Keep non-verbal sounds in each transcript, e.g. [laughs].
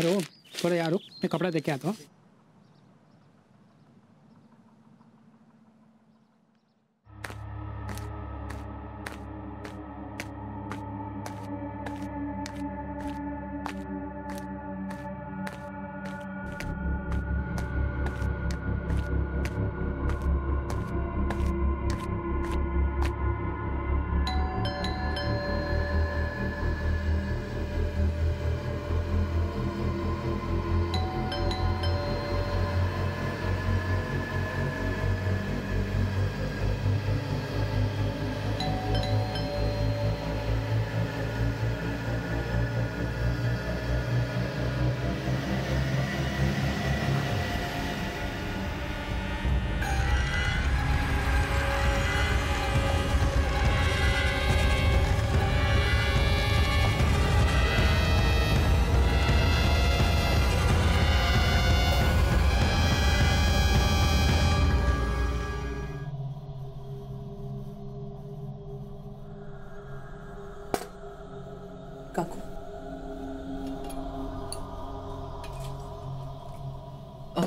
अरे ओ थोड़ा यार रुक मैं कपड़ा देख के आता हूँ।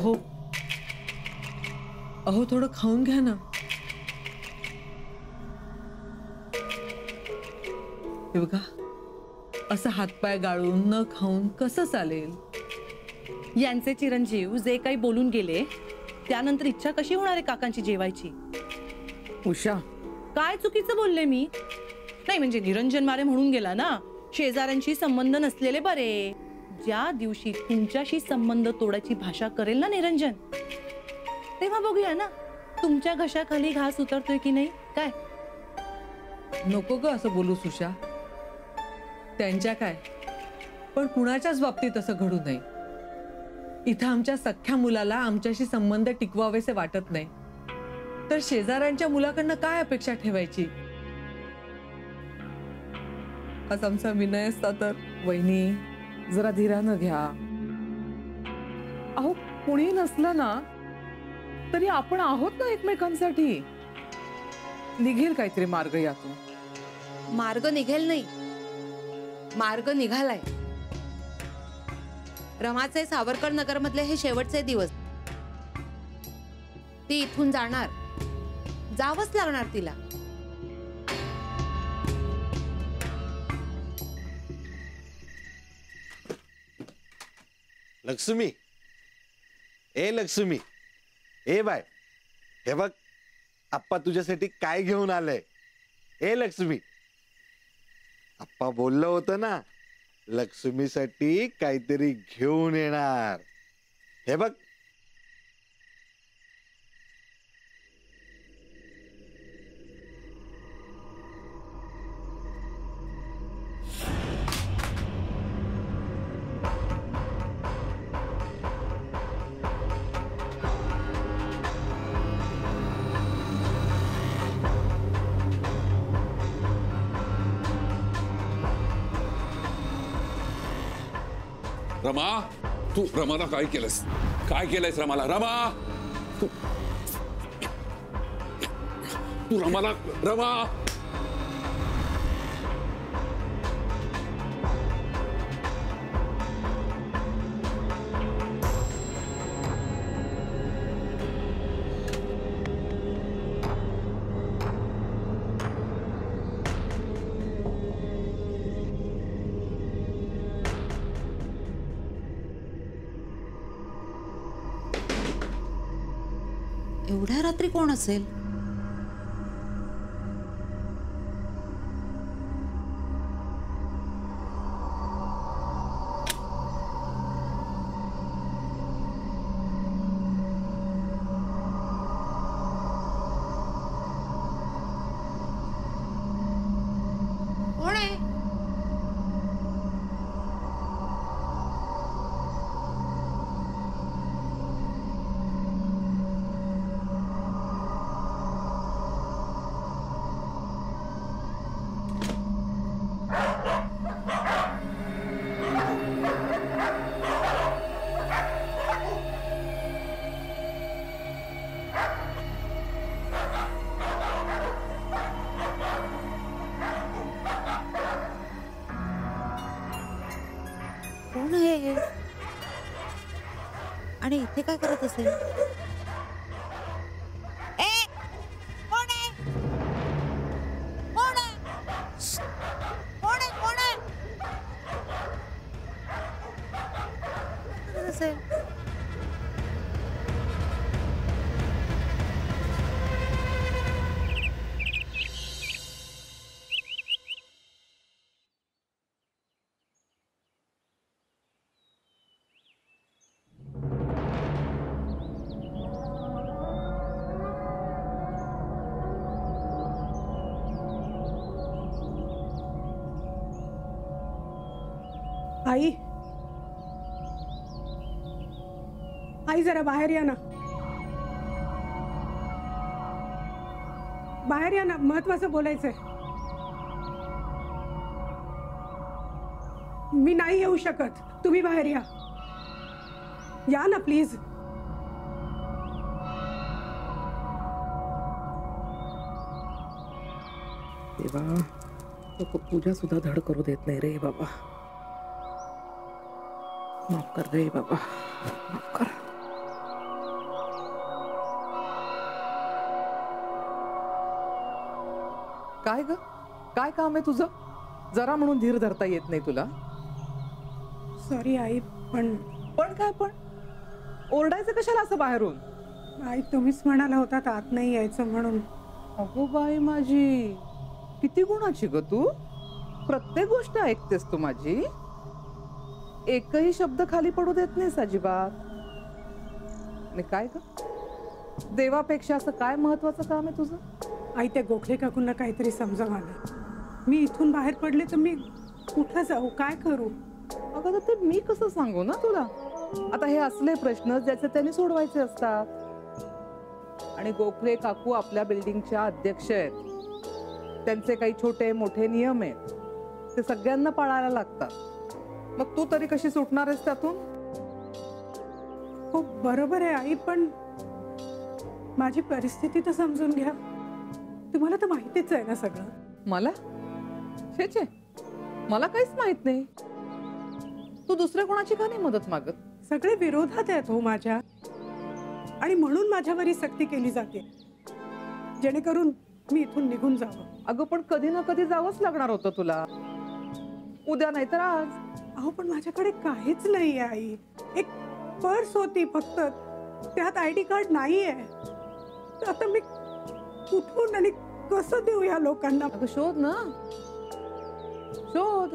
अहो. अहो थोडं खाऊन घ्या ना. हे बघा असं हातपाय गाळून न खाऊन कसं चालेल? यांचे चिरंजीव जे काही बोलून गेले त्यानंतर इच्छा कशी होणार आहे काकांची जेवायची? उषा. काय चुकीचं बोलले मी? नाही म्हणजे निरंजन मारे म्हणून गेला ना? शेजाऱ्यांशी संबंध नसलेले बरे. ज्या दिवशी तुमच्याशी संबंध तोडायची भाषा करेल ना निरंजन? तेव्हा बघूया ना तुमच्या घशाखाली घास उतरतोय की नाही? काय? नको ग असं बोलू सुशा. त्यांच्या काय? पण कुणाच्याच बाबतीत असं घडू नये. इथं आमच्या सख्ख्या मुलाला आमच्याशी संबंध टिकवावेसे वाटत नाही. तर शेजाऱ्यांच्या मुलाकडनं काय अपेक्षा ठेवायची? आज आमचा विनय असता तर वहिनी. जरा धीरानं घ्या. अहो कुणी नसलं ना तरी आपण आहोत ना एकमेकांसाठी? निघेल काहीतरी मार्ग यातून. मार्ग निघेल नाही. मार्ग निघालाय. रमाचे सावरकर नगर मधले हे शेवटचे दिवस. ती इथून जाणार. जावंच लागणार तिला. लक्ष्मी. ए लक्ष्मी. ए बाय. हे बघ आप्पा तुझ्यासाठी काय घेऊन आलंय? ए लक्ष्मी. आप्पा बोललं होतं ना लक्ष्मीसाठी काहीतरी घेऊन येणार. हे बघ रमा तू रमाला काय केलंस? काय केलंयस रमाला रमा तू तू रमाला रमा एवढ्या रात्री कोण असेल? काय करत आई जरा बाहेर या ना. बाहेर या ना महत्वाचं बोलायचंय. मी नाही येऊ शकत. तुम्ही बाहेर या. या ना प्लीज देवा पूजा सुद्धा धड करू देत नाही रे बाबा. माफ कर रे बाबा. माफ कर. काय ग? काय काम आहे तुझं? जरा म्हणून धीर धरता येत नाही तुला. सॉरी आई पण पण काय पण? ओरडायचं कशाला असं बाहेरून? आई तुम्हीच म्हणाला होतात आत नाही यायचं म्हणून. अगो बाई माझी. किती गुणाची ग तू? प्रत्येक गोष्ट ऐकतेस तू माझी. एकही शब्द खाली पडू देत नाहीस अजिबात. काय ग? देवापेक्षा असं काय महत्वाचं काम आहे तुझं? आई त्या गोखले काकूंना काहीतरी समजावं ना मी इथून बाहेर पडले तर मी कुठं जाऊ? काय करू? अगं तर ते मी कसं सांगू ना तुला? आता हे असले प्रश्न ज्याचे त्यांनी सोडवायचे असतात. आणि गोखले काकू आपल्या बिल्डिंगच्या अध्यक्ष आहेत. त्यांचे काही छोटे मोठे नियम आहेत. ते सगळ्यांना पाळायला लागतात. मग तू तरी कशी सुटणार आहेस त्यातून? हो बरोबर आहे आई पण माझी परिस्थिती तर समजून घ्या. तुम्हाला तर माहितीच आहे ना सगळं. मला? छे मला काहीच माहीत नाही. तू दुसऱ्या कोणाची का नाही मदत मागत? सगळे विरोधात आहेत हो माझ्या. आणि म्हणून माझ्यावर ही सक्ती केली जाते. जेणेकरून मी इथून निघून जावं. अगं पण कधी ना कधी जावंच लागणार होतं तुला. उद्या नाही तर आज. अहो पण माझ्याकडे काहीच नाही आहे आई. एक पर्स होती फक्त. त्यात आय डी कार्ड नाही आहे आता मी कुठून आणि कसं देऊ या लोकांना? अगं शोध ना. शोध.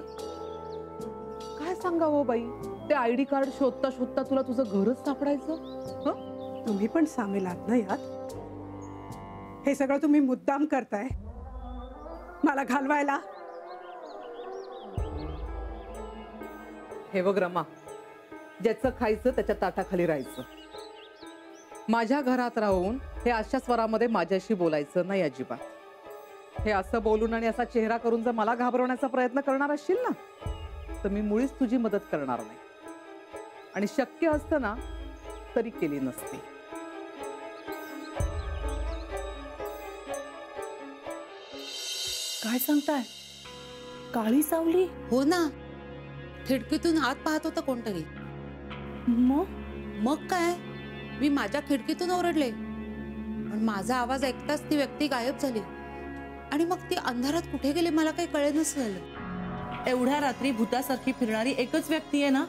काय सांगावं बाई? ते आय डी कार्ड शोधता शोधता तुला तुझं घरच सापडायचं? हं? तुम्ही पण सामील आहात ना यात? हे सगळं तुम्ही मुद्दाम करताय. मला घालवायला. हे बघ रमा. ज्याचं खायचं त्याच्या ताटाखाली राहायचं. माझ्या घरात राहून हे अशा स्वरामध्ये माझ्याशी बोलायचं नाही अजिबात. हे असं बोलून आणि असा चेहरा करून जर मला घाबरवण्याचा प्रयत्न करणार असशील ना तर मी मुळीच तुझी मदत करणार नाही. आणि शक्य असतं ना तरी केली नसती. काय सांगताय? काळी सावली? हो ना. खिडकीतून आत पाहत होतं कोणतरी. मग? मग काय? मी माझ्या खिडकीतून ओरडले. पण माझा आवाज ऐकताच ती व्यक्ती गायब झाली. आणि मग ती अंधारात कुठे गेली मला काही कळेनच झालं. एवढ्या रात्री भूतासारखी फिरणारी एकच व्यक्ती आहे ना?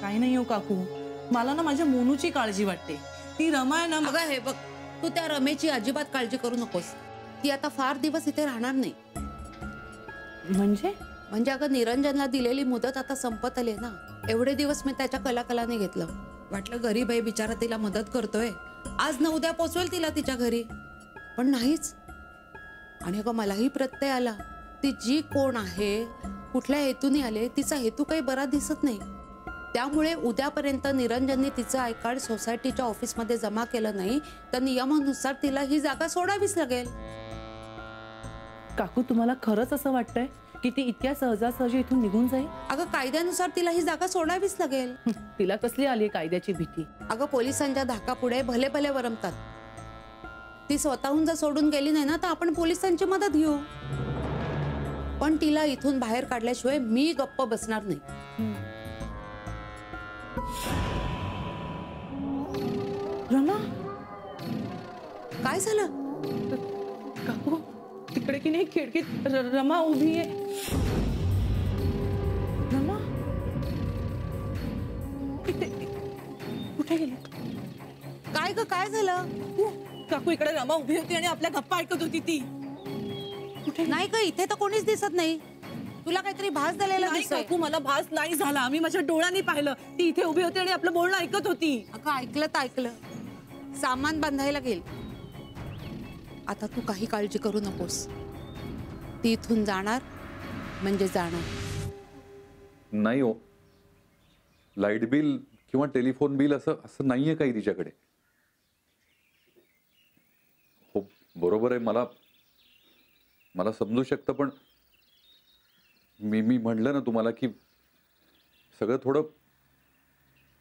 काही नाही हो काकू. मला ना माझ्या मोनूची काळजी वाटते. ती रमा आहे ना अगं हे बघ. तू त्या रमेची अजिबात काळजी करू नकोस. ती आता फार दिवस इथे राहणार नाही. म्हणजे? म्हणजे अगं निरंजनला दिलेली मुदत आता संपत आली ना. एवढे दिवस मी त्याच्या कलाकलाने घेतलं. वाटलं गरीब आहे बिचारा तिला मदत करतोय. आज न उद्या पोचवेल तिला तिच्या घरी. पण नाहीच. आणि अगं मलाही प्रत्यय आला. ती जी कोण आहे कुठल्या हेतूने आले तिचा हेतू काही बरा दिसत नाही. त्यामुळे उद्यापर्यंत निरंजनने तिचं आय कार्ड सोसायटीच्या ऑफिसमध्ये जमा केलं नाही तर नियमानुसार तिला ही जागा सोडावीच लागेल. काकू तुम्हाला खरंच असं वाटतंय? की ती इतक्या सहजासहजी इथून निघून जाईल? अगं कायद्यानुसार तिला ही जागा सोडावीच लागेल. [laughs] तिला कसली आली कायद्याची भीती? अगं पोलिसांच्या धाका पुढे भले भले वरमतात. ती स्वतःहून जर सोडून गेली नाही ना तर आपण पोलिसांची मदत घेऊ. पण तिला इथून बाहेर काढल्याशिवाय मी गप्प बसणार नाही. काय झालं? काकू? तिकडे की नाही खिडकीत रमा उभी आहे. रमा? कुठे गेली? काय ग काय झालं? उ, काकू इकडे रमा उभी होती आणि आपल्या गप्पा ऐकत होती ती. कुठे नाही ग इथे तर कोणीच दिसत नाही. तुला काहीतरी भास झालेला काकू मला भास नाही झाला. मी माझ्या डोळ्यांनी पाहिलं. ती इथे उभी होती आणि आपलं बोलणं ऐकत होती. अगं ऐकलं तर ऐकलं. सामान बांधायला गेल. आता तू काही काळजी करू नकोस. ती इथून जाणार म्हणजे जाणार. नाही हो. लाइट बिल किंवा टेलिफोन बिल असं असं नाहीये काही तिच्याकडे. हो बरोबर आहे मला मला समजू शकतं पण मी मी म्हणलं ना तुम्हाला की सगळं थोडं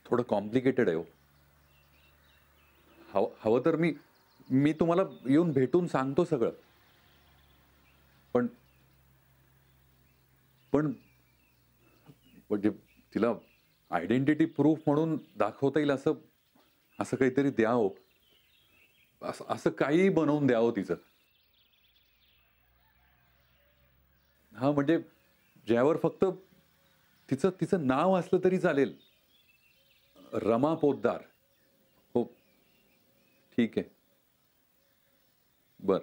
थोडं कॉम्प्लिकेटेड आहे हो. हवं हवं तर मी मी तुम्हाला येऊन भेटून सांगतो सगळं. पण पण म्हणजे तिला आयडेंटिटी प्रूफ म्हणून दाखवता येईल असं असं काहीतरी द्यावं. असं असं काहीही बनवून द्यावं तिचं. हा म्हणजे ज्यावर फक्त तिचं तिचं नाव असलं तरी चालेल. रमा पोद्दार हो. ठीक आहे. बर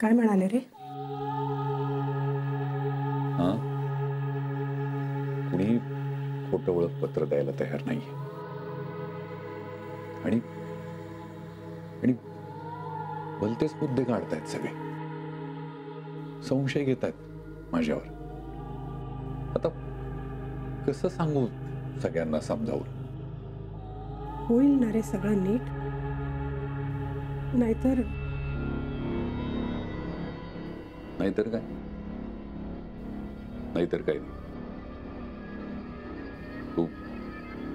काय म्हणाले रे? हा? कुणी खोटं ओळखपत्र द्यायला तयार नाही. आणि आणि भलतेच मुद्दे काढतायत सगळे. संशय घेत आहेत माझ्यावर. कसं सांगू सगळ्यांना समजावून? होईल ना रे सगळं नीट. नाहीतर नाहीतर काय? नाहीतर काय नाही. तू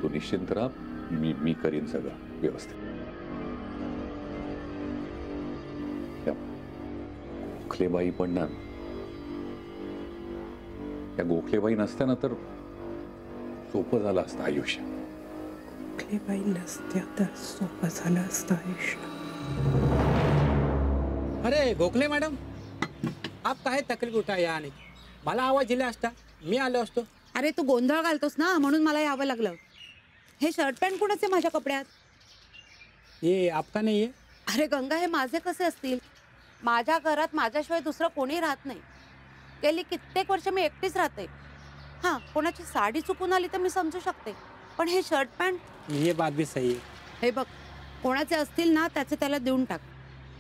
तू निश्चिंत राहा. मी मी करीन सगळं व्यवस्थित. गोखलेबाई पण ना त्या गोखलेबाई नसत्या ना तर सोपं झालं असतं आयुष्य बाई नसत्या तर सोपं झालं असतं आयुष्य. अरे गोखले मॅडम आप काय तकलीफ उठाया आणि? मला आवाज दिला असता मी आलो असतो. अरे तू गोंधळ घालतोस ना म्हणून मला यावं लागलं. हे शर्ट पॅन्ट कुणाचे माझ्या कपड्यात? ये आपका नाही आहे अरे गंगा हे माझे कसे असतील? माझ्या घरात माझ्याशिवाय दुसरं कोणी राहत नाही. गेली कित्येक वर्ष मी एकटीच राहते. हां कोणाची साडी चुकून आली तर मी समजू शकते. पण हे शर्ट पॅन्ट ये बात भी सही है हे बघ कोणाचे असतील ना त्याचे त्याला देऊन टाक.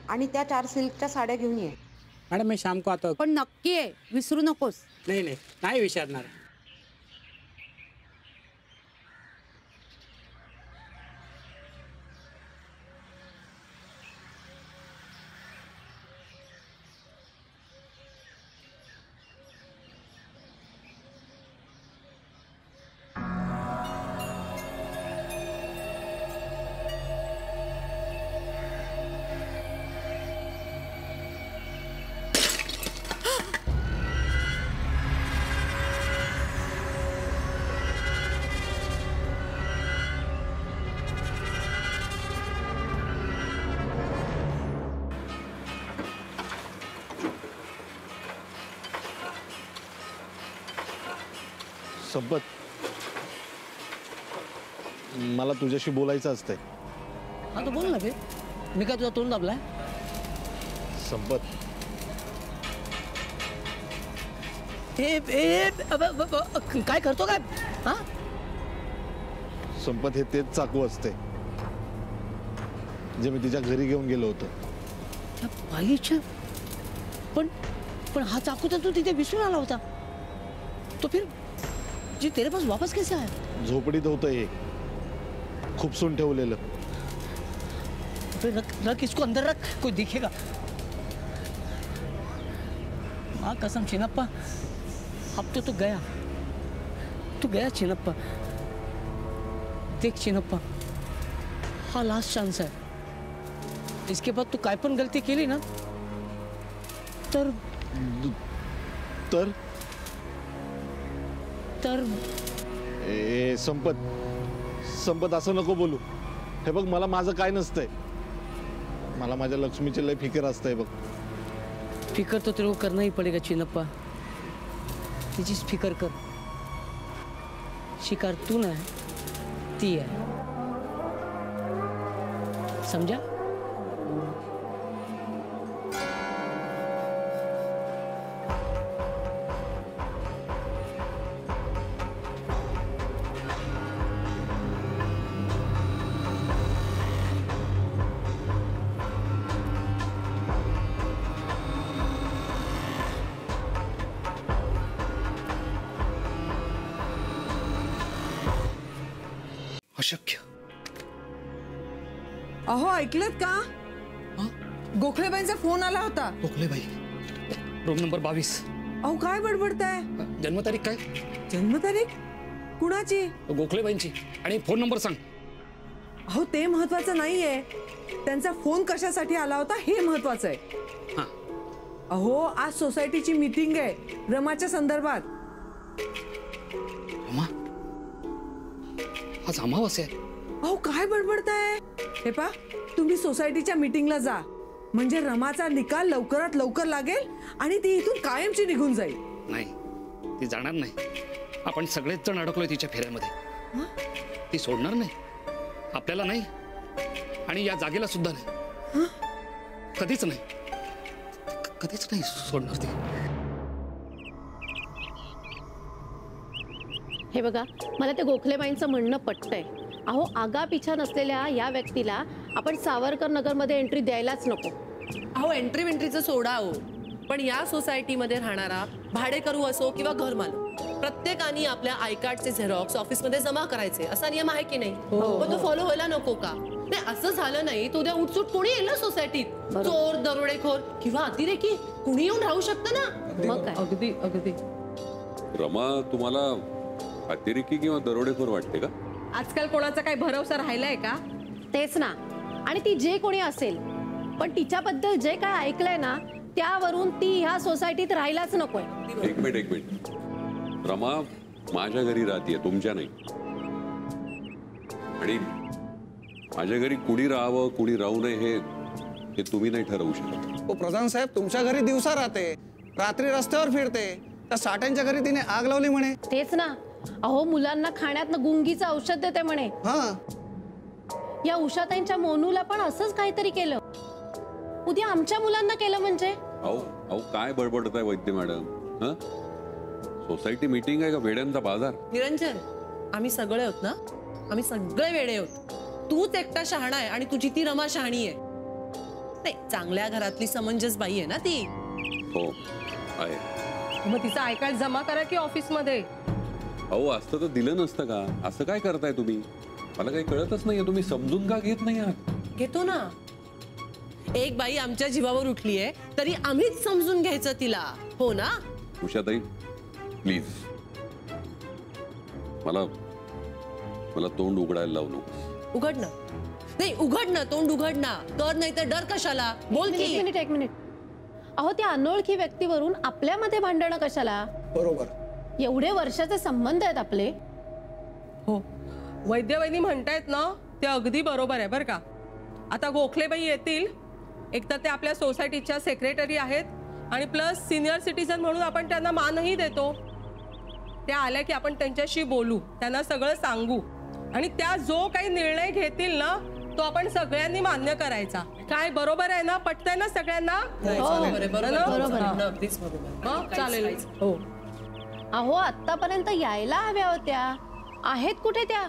आणि त्या चार सिल्कच्या साड्या घेऊन ये. मॅडम मी शाम को आता पण नक्की आहे विसरू नकोस. नाही नाही नाही विचारणार. मला तुझ्याशी बोलायचं असतंय. हा तर बोल ना बे मी काय तुझा तोंड दाबलाय? संपत. ए ए अब- अब- अब- काय करतो काय? हा? संपत हे तेच चाकू असते जे मी तिच्या घरी घेऊन गेलो होतो. त्या बाईच्या पण पण हा चाकू तर तू तिथे विसरून आला होता. तो फिर जी तेरे पास वापस कैसे आया? झोपडीत होतं हे. खुपसून ठेवलेलं. फिर रख रख इसको अंदर रख कोई दिखेगा। माँ कसम चिनप्पा। अब तो तू गया। तू गया चिनप्पा। देख चिनप्पा। हा लास्ट चान्स आहे इसके बाद तू काय पण गलती केली ना तर तर? तर ए संपत। संपत असं नको बोलू. हे बघ मला माझं काय नसतंय. मला माझ्या लक्ष्मीचे लय फिकर असतंय बघ. फिकर तो तेरे को करना ही पड़ेगा चिनप्पा? तिचीच फिकर कर. शिकार तू ना ती आहे. समजा? अशक्य अहो ऐकलत का? गोखलेबाईंचा फोन आला होता. गोखले बाई रूम नंबर बावीस. अहो काय बडबडताय? जन्मतारीख काय? जन्मतारीख? कुणाची? गोखलेबाईंची. आणि फोन नंबर सांग. अहो ते महत्वाचं नाहीये. त्यांचा फोन कशासाठी आला होता हे महत्वाचं आहे. हां. अहो आज सोसायटीची मीटिंग आहे रमाच्या संदर्भात. आज अमावास्या आहे. अहो काय बडबडताय? हे पा तुम्ही सोसायटीच्या मीटिंगला जा. म्हणजे रमाचा निकाल लवकरात लवकर लागेल आणि ती इथून कायमची निघून जाईल. नाही ती जाणार नाही. आपण सगळेच जण अडकलोय तिच्या फेऱ्यामध्ये. ती सोडणार नाही. आपल्याला नाही. आणि या जागेला सुद्धा नाही. कधीच नाही. कधीच नाही सोडणार ती. हे बघा मला ते गोखलेबाईंचं म्हणणं पटतंय. अहो आगा पिछा नसलेल्या या व्यक्तीला आपण सावरकर नगरमध्ये एंट्री द्यायलाच नको. अहो एंट्री वेंट्रीचं सोडा हो पण या सोसायटीमध्ये राहणारा भाडेकरू असो किंवा घर मालक प्रत्येकाने आपल्या आय कार्डचे झेरॉक्स ऑफिसमध्ये जमा करायचे असा नियम आहे की नाही? पण तो फॉलो व्हायला नको का? नाही असं झालं नाही तर उद्या उठसूट कोणी येईल ना सोसायटीत चोर दरोडेखोर किंवा अतिरेकी कुणी येऊन राहू शकतं ना? मग काय? अगदी अगदी. रमा तुम्हाला अतिरेकी किंवा दरोडेखोर वाटते का? आजकाल कोणाचा काही भरोसा राहिलाय का? तेच ना. आणि ती जे कोणी असेल पण तिच्याबद्दल जे काय ऐकलंय ना त्यावरून ती ह्या सोसायटीत राहायलाच नकोय. एक मिनिट एक मिनिट. रमा माझ्या घरी राहतीये तुमच्या नाही. आणि माझ्या घरी कुणी राहावं कुणी राहू नये हे हे तुम्ही नाही ठरवू शकत. ओ प्रधान साहेब तुमच्या घरी दिवसा राहते. रात्री रस्त्यावर फिरते. त्या साठ्यांच्या घरी तिने आग लावली म्हणे. तेच ना. अहो मुलांना खाण्यातनं गुंगीचं औषध देते म्हणे. हा. या उषाताईंच्या मोनूला पण असंच काहीतरी केलं. उद्या आमच्या मुलांना केलं म्हणजे? अहो अहो काय बडबडताय वैद्य मॅडम हं? सोसायटी मीटिंग आहे का वेड्यांचा बाजार? निरंजन आम्ही सगळे आहोत ना? आम्ही सगळे वेडे आहोत. तूच एकटा शहाणा आहे आणि तुझी ती रमा शहाणी आहे. नाही चांगल्या घरातली समंजस बाई आहे ना ती? हो आहे. मग तिचा कार्ड जमा करा की ऑफिसमध्ये अहो असतं तर दिलं नसतं का? असं काय करताय तुम्ही? मला काही कळतच नाहीये तुम्ही समजून का घेत नाही आहात? घेतो ना. एक बाई आमच्या जीवावर उठली आहे तरी आम्हीच समजून घ्यायचं तिला. हो ना? उषाताई प्लीज. मला मला तोंड उघडायला लावू नको उघड ना नाही उघड ना तोंड उघड ना कर नाही तर डर कशाला? बोल एक की. मिनिट एक मिनिट. अहो त्या अनोळखी व्यक्तीवरून आपल्यामध्ये भांडणं कशाला? बरोबर. एवढे वर्षाचे संबंध आहेत आपले. हो. वैद्यवैनी म्हणतायत ना ते अगदी बरोबर आहे बरं का. आता गोखलेबाई येतील एक तर ते आपल्या सोसायटीच्या सेक्रेटरी आहेत आणि प्लस सिनियर सिटीजन म्हणून आपण त्यांना मानही देतो. त्या आल्या की आपण त्यांच्याशी बोलू त्यांना सगळं सांगू. आणि त्या जो काही निर्णय घेतील ना तो आपण सगळ्यांनी मान्य करायचा. काय बरोबर आहे ना पटतंय ना सगळ्यांना? बरोबर आहे. हं, चालेल. हो. अहो आतापर्यंत यायला हव्या होत्या. आहेत कुठे त्या?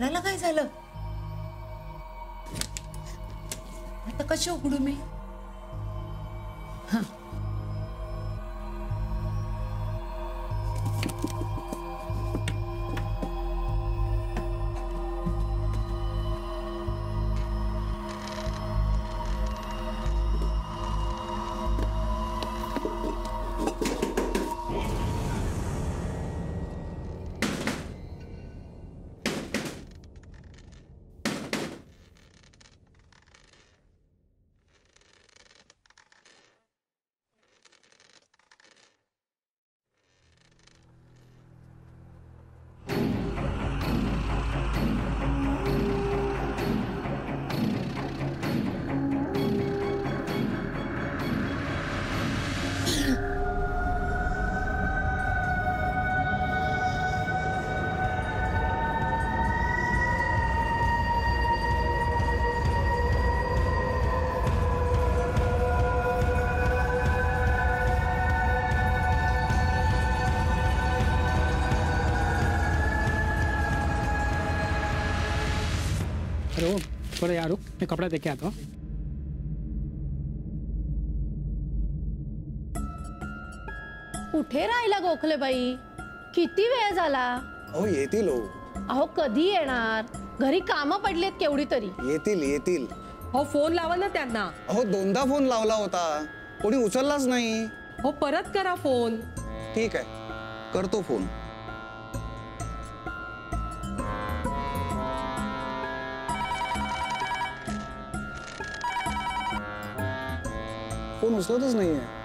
दाराला काय झालं? आता कशी उघडू मी? थोड़ा यार रुक मैं कपड़ा देके आता हूँ कुठे राहिला गोखलेबाई किती वेळ झाला? अहो येतील हो. अहो कधी येणार? घरी कामं पडलीत केवढी तरी. येतील येतील. हो फोन लावा ना त्यांना. अहो दोनदा फोन लावला होता. कोणी उचललाच नाही. हो परत करा फोन. ठीक आहे. करतो फोन. फोन उचलतच नाहीये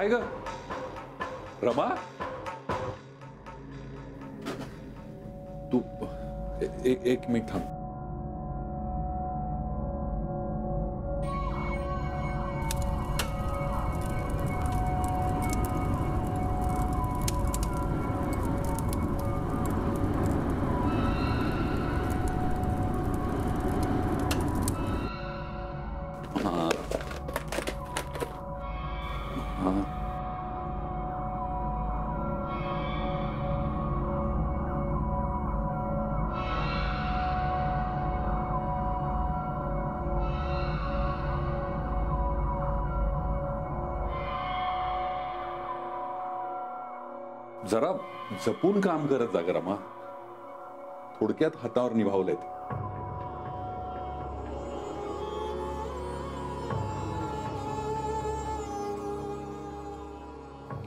काय ग रमा तू ए- एक एक मिनिट थांब जरा जपून काम करत जा ग रमा. थोडक्यात हातावर निभावलेत.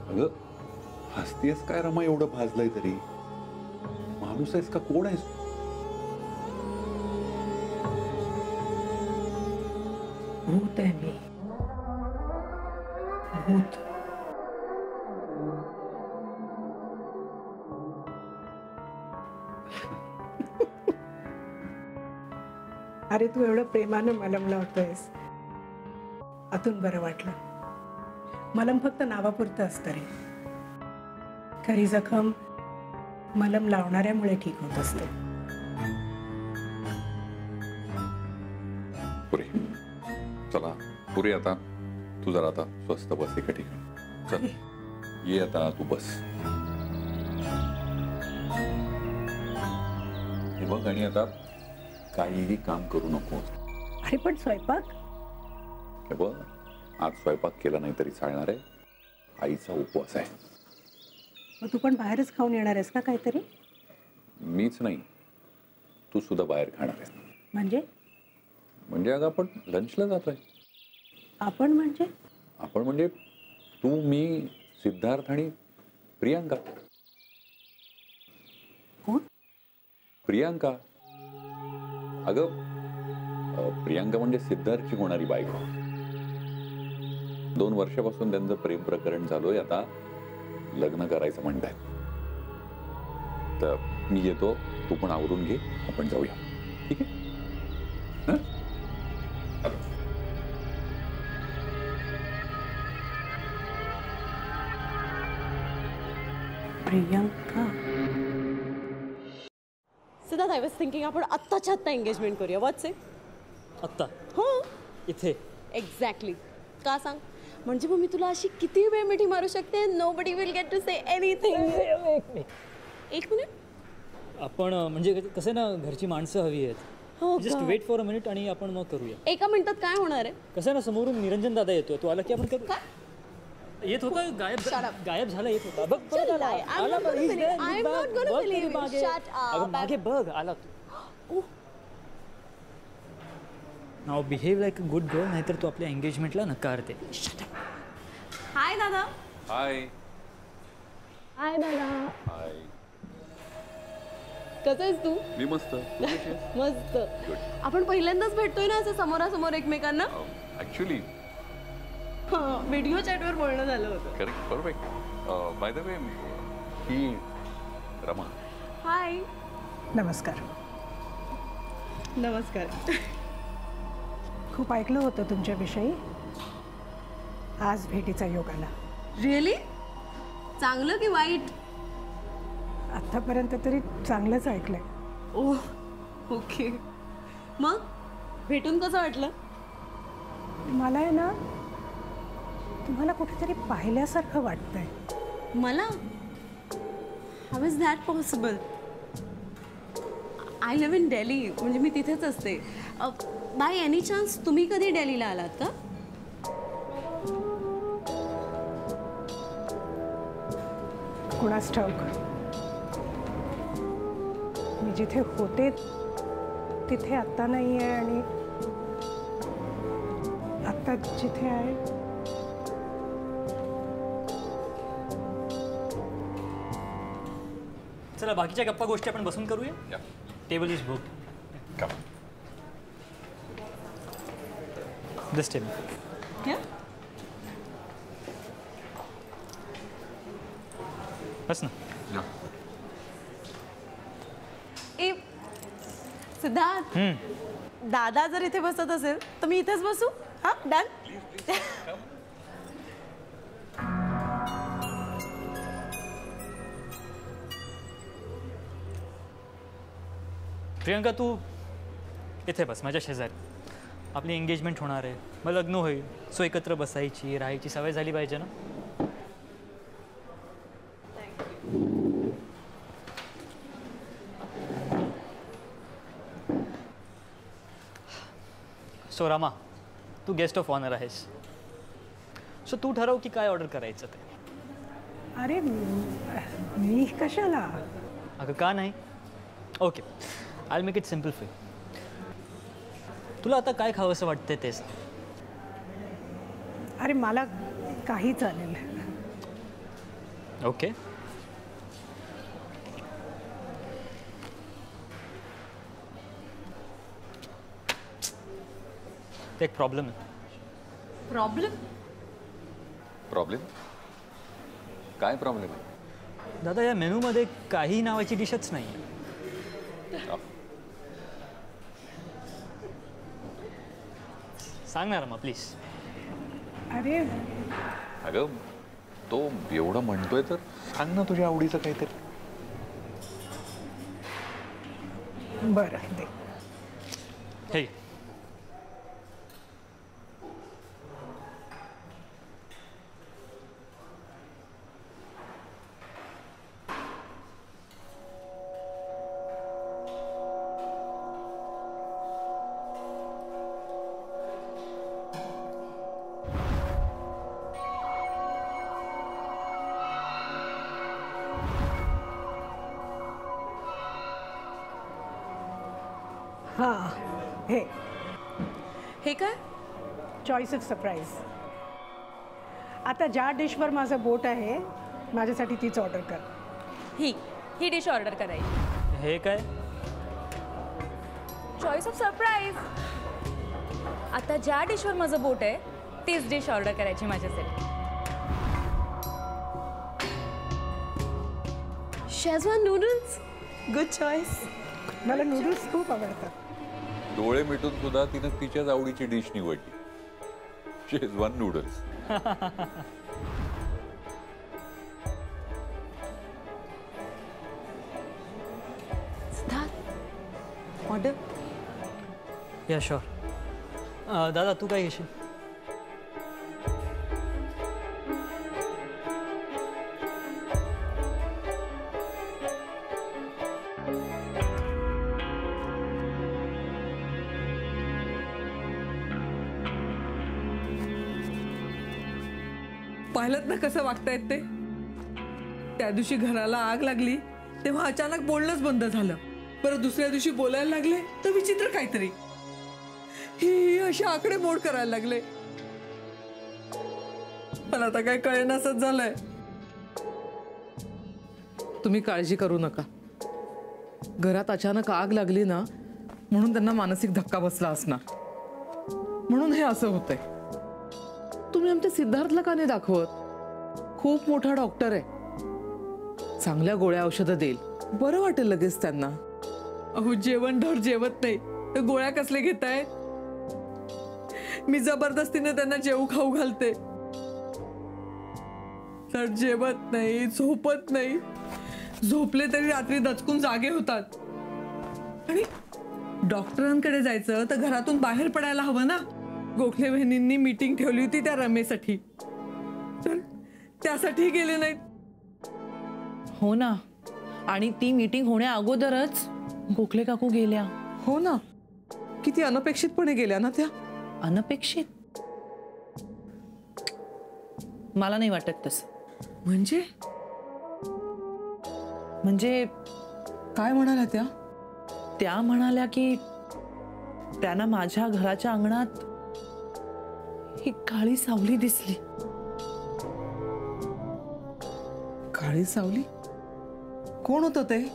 अगं हसतीयस काय रमा एवढं भाजलंय तरी? माणूस आहेस का? कोण आहेस प्रेमानं मलम लावतोयस. आतून बरं वाटलं. मलम फक्त नावापुरतं असतं रे. खरी जखम मलम लावणाऱ्यामुळे ठीक होत असते. पुरे. चला. पुरे आता. तू जरा आता स्वस्त बस एका ठिकाणी. चल. ये. आता तू बस. हे बघ आणि आता काहीही काम करू नको अरे पण स्वयंपाक? हे बघ आज स्वयंपाक केला नाही तरी चालणार आहे. आईचा उपवास आहे. मग तू पण बाहेरच खाऊन येणार आहेस का काहीतरी? मीच नाही. तू सुद्धा बाहेर खाणार आहे म्हणजे? म्हणजे अगं आपण लंचला जातोय आपण म्हणजे? आपण म्हणजे तू मी सिद्धार्थ आणि प्रियांका. कोण? प्रियांका. अगं प्रियांका म्हणजे सिद्धार्थची होणारी बायको. दोन वर्षापासून त्यांचं प्रेम प्रकरण चालू आहे आता लग्न करायचं म्हणतायत. तर मी येतो. तू पण आवरून घे. आपण जाऊया. ठीक आहे? हं? Priyanka. Siddharth I was thinking आपण आत्ताच्या आत्ता एंगेजमेंट करूया. वॉट्स आत्ता. हो. इथे. एक्झॅक्टली का सांग? म्हणजे मग मी तुला अशी किती वेळ मिठी मारू शकते? Nobody will get to say anything एक मिनिट. आपण म्हणजे कसं ना घरची माणसं हवी आहेत. हो just? Wait for a minute आणि आपण मग करूया. एका मिनिटात काय होणार आहे? कसं ना समोरून निरंजन दादा येतोय. तो आला की आपण करू? येत होता? गायब गायब झाला येत होता. बघ परत आला. आला not बघ, gonna he's now behave like a good girl नाहीतर तू आपल्या एंगेजमेंटला नकारते हाय दादा. हाय हाय दादा. हाय कसं आहेस तू? मी मस्त. तू कशी आहेस? [laughs] मस्त. Good. आपण पहिल्यांदाच भेटतोय ना असं समोरासमोर एकमेकांना? ऍक्च्युली व्हिडिओ चॅटवर बोलणं झालं होतं. Correct perfect by the way he Rama hi नमस्कार. नमस्कार. खूप ऐकलं होतं तुमच्याविषयी. आज भेटीचा योग आला. रिअली चांगलं की वाईट? आत्तापर्यंत तरी चांगलंच ऐकलंय. ओ ओके मग? भेटून कसं वाटलं? मला आहे ना तुम्हाला कुठेतरी पाहिल्यासारखं वाटतंय. मला? How is that possible I live in Delhi म्हणजे मी तिथेच असते. बाय एनी चान्स तुम्ही कधी डेलीला आलात का? कुणास ठाऊक? मी जिथे होते तिथे आत्ता नाही आहे आणि आत्ता जिथे आहे चला बाकीच्या गप्पा गोष्टी आपण बसून करूया. Table is book this table बस ना ए सिद्धार्थ. हम्म. दादा जर इथे बसत असेल तर मी इथेच बसू? हा डन? प्रियंका तू इथे बस माझ्या शेजारी. आपली एंगेजमेंट होणार आहे. मग लग्न होईल. सो एकत्र बसायची राहायची. सवय झाली पाहिजे ना? सो रमा तू गेस्ट ऑफ़ ऑनर आहेस. सो तू ठरव की काय ऑर्डर करायचं ते. अरे मी कशाला? अगं का नाही? Okay I make it simple for तुला आता काय खावं असं वाटतंय ते सांग अरे मला काही चालेल. ओके ते एक प्रॉब्लेम आहे. प्रॉब्लेम प्रॉब्लेम काय प्रॉब्लेम आहे? दादा या मेनूमध्ये काही नावाची डिशच नाही अहो, सांगणार मग प्लीज अरे. अगं तो एवढं म्हणतोय तर सांग ना तुझ्या आवडीचं काहीतरी. बरं हां हे. हे काय? चॉईस ऑफ सरप्राईज आता ज्या डिशवर माझं बोट आहे माझ्यासाठी तीच ऑर्डर कर. ही ही डिश ऑर्डर करायची. हे काय? चॉईस ऑफ सरप्राईज आता ज्या डिशवर माझं बोट आहे तीच डिश ऑर्डर करायची माझ्यासाठी. शेजवान नूडल्स गुड चॉईस मला नूडल्स खूप आवडतात. डोळे मिटून सुद्धा तिनं तिच्याच आवडीची डिश निवडली. शेजवान नूडल्स ऑर्डर या शुअर दादा तू काय घेशील? पाहिलं ना कसं वागतायत ते? त्या दिवशी घराला आग लागली तेव्हा अचानक बोलणंच बंद झालं. परत दुसऱ्या दिवशी बोलायला लागले तर विचित्र काहीतरी. ही ही अशी आकडे मोड करायला लागले. पण आता काय कळेनासच झालंय. तुम्ही काळजी करू नका. घरात अचानक आग लागली ना म्हणून त्यांना मानसिक धक्का बसला असणार. म्हणून हे असं होतंय. तुम्ही आमच्या सिद्धार्थला का नाही दाखवत? खूप मोठा डॉक्टर आहे. चांगल्या गोळ्या औषधं देईल. बरं वाटेल लगेच त्यांना. अहो जेवण ढोर जेवत नाही. तर गोळ्या कसले घेताय? मी जबरदस्तीने त्यांना जेऊ खाऊ घालते. तर जेवत नाही झोपत नाही. झोपले तरी रात्री दचकून जागे होतात. आणि डॉक्टरांकडे जायचं तर घरातून बाहेर पडायला हवं ना? गोखले बहिणींनी मीटिंग ठेवली होती त्या रमेसाठी. तर त्यासाठी गेले नाहीत. हो ना. आणि ती मीटिंग होण्या अगोदरच गोखले काकू गेल्या. हो ना. किती अनपेक्षितपणे गेल्या ना त्या? अनपेक्षित? मला नाही वाटत तसं. म्हणजे? म्हणजे काय म्हणाल्या त्या? त्या म्हणाल्या की त्यांना माझ्या घराच्या अंगणात ही काळी सावली दिसली. काळी सावली? कोण होतं ते?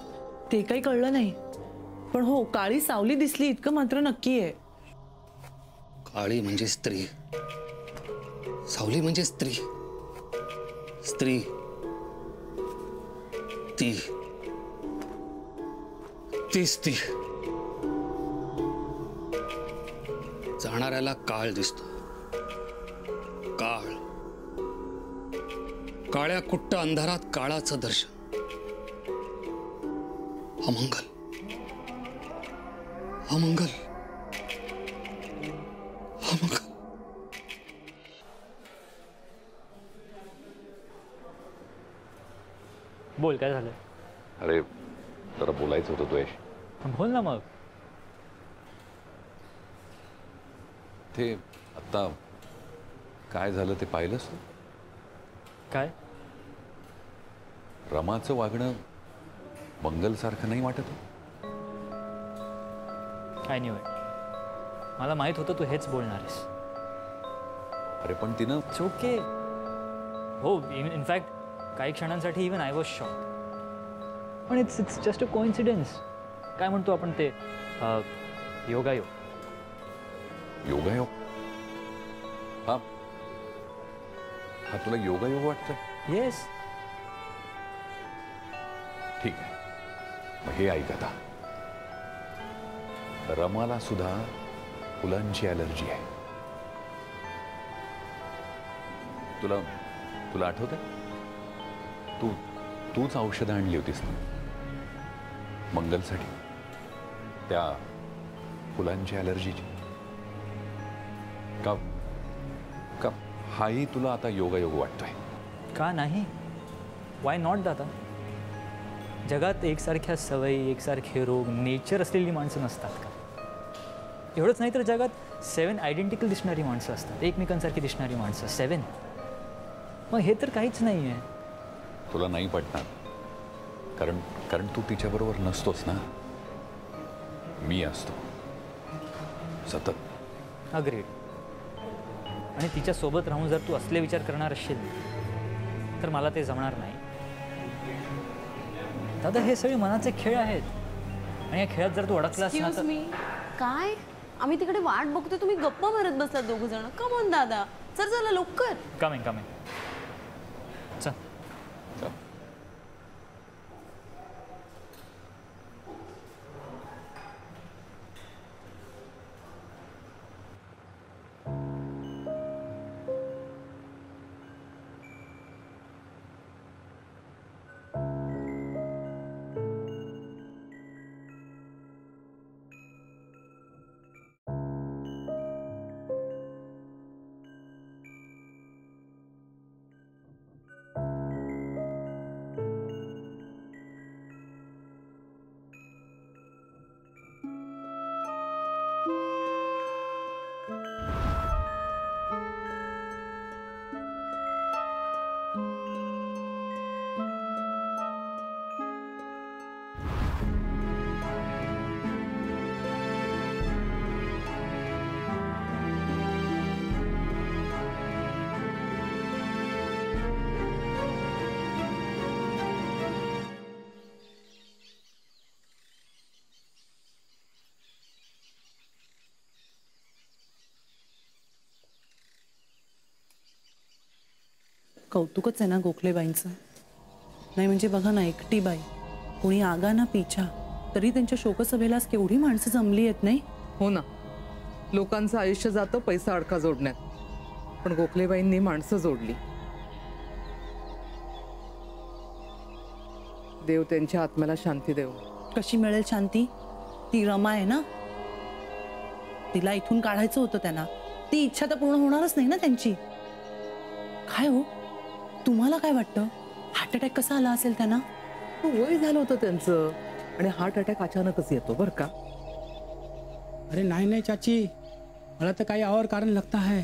ते काही कळलं नाही. पण हो काळी सावली दिसली इतकं मात्र नक्की आहे. काळी म्हणजे स्त्री. सावली म्हणजे स्त्री. स्त्री. ती. तीच ती जाणाऱ्याला काळ दिसतो. काळ्या कुट्ट अंधारात काळाचं दर्शन. अमंगल. अमंगल. अमंगल. बोल काय झालं? अरे जरा बोलायचं होतं तुझ्याशी बोल ना मग. ते आता काय झालं ते पाहिलंस तू? काय? रमाचं वागणं मंगलसारखं नाही वाटत हो? आय न्यू मला माहीत होतं तू हेच बोलणार आहेस. अरे पण तिनं ओके हो इनफॅक्ट काही क्षणांसाठी इवन आय वॉज शॉक पण it's it's just a coincidence काय म्हणतो आपण ते? योगायोग. योगायोग? हा. हा तुला योगायोग वाटतोय? येस ठीक आहे. मग हे ऐक आता. रमाला सुद्धा फुलांची अलर्जी आहे. तुला तुला आठवत तू तूच औषधं आणली होतीस ना? मंगलसाठी. त्या फुलांची अलर्जीची हाही तुला आता योगायोग वाटतोय. का नाही? वाय नॉट दादा? जगात एकसारख्या सवयी एकसारखे रोग नेचर असलेली माणसं नसतात का? एवढंच नाही तर जगात सेवन आयडेंटिकल दिसणारी माणसं असतात एकमेकांसारखी दिसणारी माणसं सेवन मग हे तर काहीच नाही आहे तुला नाही पटणार. कारण कारण तू तिच्याबरोबर नसतोस ना? मी असतो. सतत. अग्रेड आणि तिच्या सोबत राहून जर तू असले विचार करणार असशील तर मला ते जमणार नाही. दादा हे सगळे मनाचे खेळ आहेत. आणि या खेळात जर तू एक्सक्यूज तर काय? आम्ही तिकडे वाट बघतोय तुम्ही गप्पा मारत बसलात दोघ जण. कमॉन दादा. चल चला लवकर. कमिंग कमिंग कौतुकच आहे ना गोखलेबाईंचं? नाही म्हणजे बघा ना एकटी बाई. कोणी आगा ना पिछा. तरी त्यांच्या शोकसभेला आज केवढी माणसं जमली आहेत नाही? हो ना. लोकांचं आयुष्य जातं पैसा अडका जोडण्यात. पण गोखलेबाईंनी माणसं जोडली. देव त्यांच्या आत्म्याला शांती देव. कशी मिळेल शांती? ती रमा आहे ना? तिला इथून काढायचं होतं त्यांना. ती इच्छा तर पूर्ण होणारच नाही ना त्यांची. काय हो? तुम्हाला काय वाटतं? हार्ट अटॅक कसा आला असेल त्यांना? वय झालं होतं त्यांचं. आणि हार्ट अटॅक अचानकच येतो बरं का? अरे नहीं नहीं चाची. मला तो कहीं और कारण लगता है.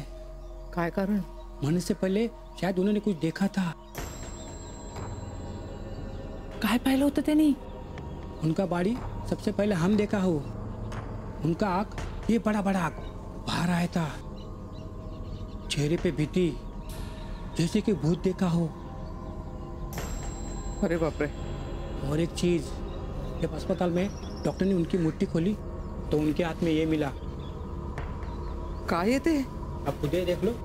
काय कारण? मरने से पहले शायद उन्होंने कुछ देखा था. काय पाहिलं होतं त्यांनी? उनका बाड़ी सबसे पहले हम देखा हो. उनका आँख ये बड़ा बड़ा आँख बाहर आया था. चेहरे पे भीती जैसे कि भूत देखा हो। अरे बाप रे। और एक चीज़ जब अस्पताल में डॉक्टर ने उनकी मूर्ति खोली तो उनके हाथ में ये मिला। का ये थे? अब खुद ही देख लो।